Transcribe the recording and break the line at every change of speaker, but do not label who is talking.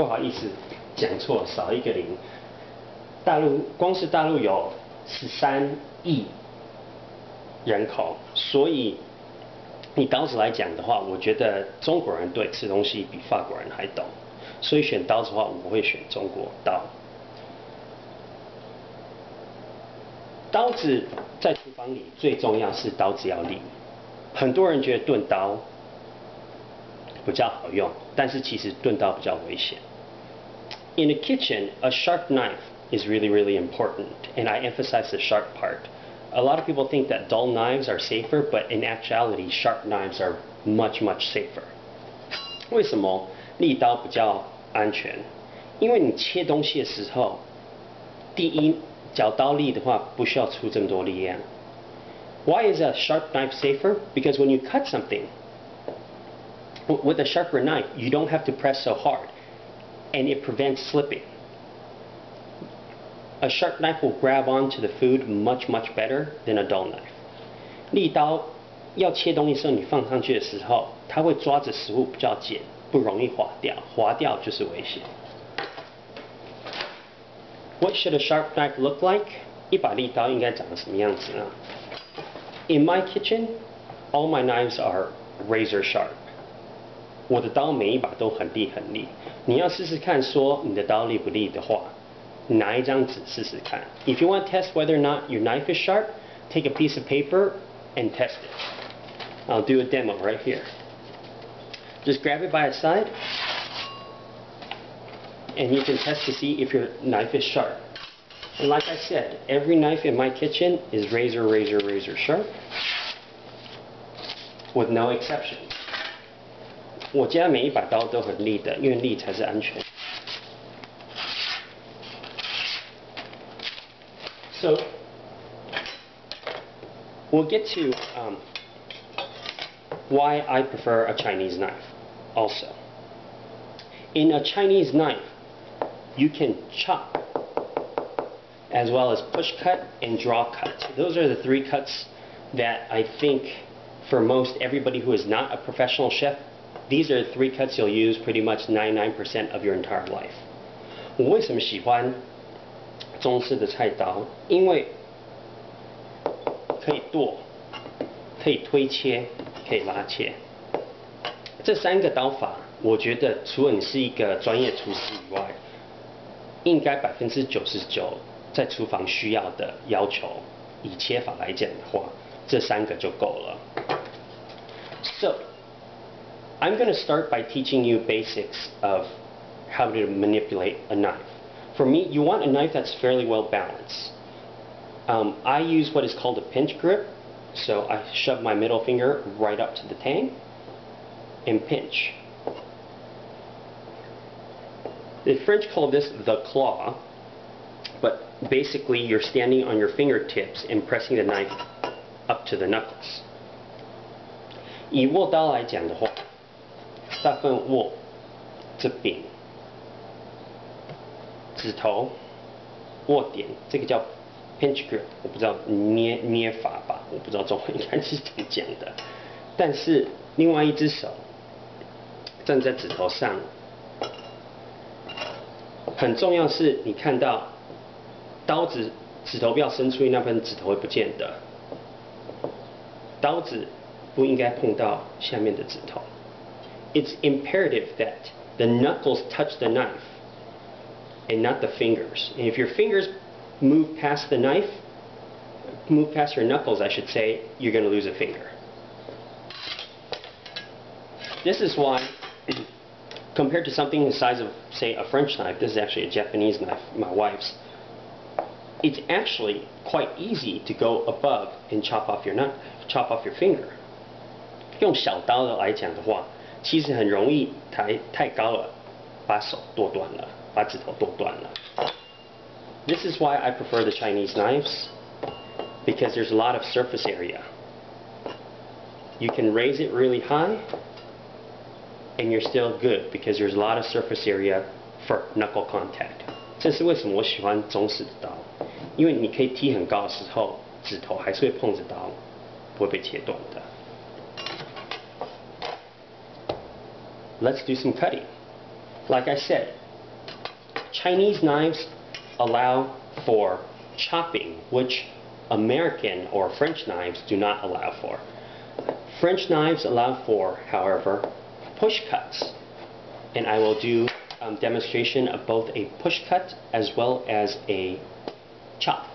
不好意思，讲错，少一个零。大陆光是大陆有十三亿人口，所以你刀子来讲的话，我觉得中国人对吃东西比法国人还懂，所以选刀子的话，我会选中国刀。刀子在厨房里最重要是刀子要利，很多人觉得钝刀比较好用，但是其实钝刀比较危险。In the kitchen, a sharp knife is really, really important, and I emphasize the sharp part. A lot of people think that dull knives are safer, but in actuality, sharp knives are much, much safer. 为什么利刀比较安全？因为你切东西的时候，第一角刀力的话不需要出这么多力量。Why is a sharp knife safer? Because when you cut something with a sharper knife, you don't have to press so hard, and it prevents slipping. A sharp knife will grab onto the food much, much better than a dull knife. 利刀要切东西的时候，你放上去的时候，它会抓着食物比较紧，不容易滑掉，滑掉就是危险。What should a sharp knife look like? 一把利刀应该长得什么样子呢？In my kitchen, all my knives are razor sharp. 我的刀每一把都很利很利。你要试试看，说你的刀利不利的话，拿一张纸试试看。If you want to test whether or not your knife is sharp, take a piece of paper and test it. I'll do a demo right here. Just grab it by its side and you can test to see if your knife is sharp. And like I said, every knife in my kitchen is razor, razor, razor sharp, with no exceptions. 我家每一把刀都很利的，因为利才是安全。So we'll get to um, why I prefer a Chinese knife also. In a Chinese knife, you can chop as well as push cut and draw cut. Those are the three cuts that I think for most everybody who is not a professional chef, these are three cuts you'll use pretty much 99% of your entire life. 我为什么喜欢中式的菜刀？因为可以剁，可以推切，可以拉切。这三个刀法，我觉得除了你是一个专业厨师以外，应该百分之九十九在厨房需要的要求，以切法来讲的话，这三个就够了。So, I'm going to start by teaching you basics of how to manipulate a knife. For me, you want a knife that's fairly well balanced. Um, I use what is called a pinch grip, so I shove my middle finger right up to the tang and pinch. The French call this the claw, but basically you're standing on your fingertips and pressing the knife up to the knuckles. 以握刀来讲的话， 大部分握这边，指头握点，这个叫 pinch grip，我不知道捏捏法吧，我不知道中文应该是怎么讲的。但是另外一只手站在指头上。很重要是你看到刀子指头不要伸出去，那份指头会不见的。刀子不应该碰到下面的指头。It's imperative that the knuckles touch the knife and not the fingers. And if your fingers move past the knife, move past your knuckles, I should say, you're going to lose a finger. This is why compared to something the size of, say, a French knife, this is actually a Japanese knife, my wife's, it's actually quite easy to go above and chop off your knife, chop off your finger. 用小刀的来讲的话， 其实很容易抬太高了，把手剁断了，把指头剁断了。This is why I prefer the Chinese knives, because there's a lot of surface area. You can raise it really high, and you're still good because there's a lot of surface area for knuckle contact. 这是为什么我喜欢中式的刀，因为你可以踢很高的时候，指头还是会碰着刀，不会被切断的。 Let's do some cutting. Like I said, Chinese knives allow for chopping, which American or French knives do not allow for. French knives allow for, however, push cuts. And I will do um, demonstration of both a push cut as well as a chop.